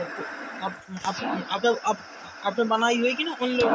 आप आप आप आपने बनाई हुई कि ना उन लोग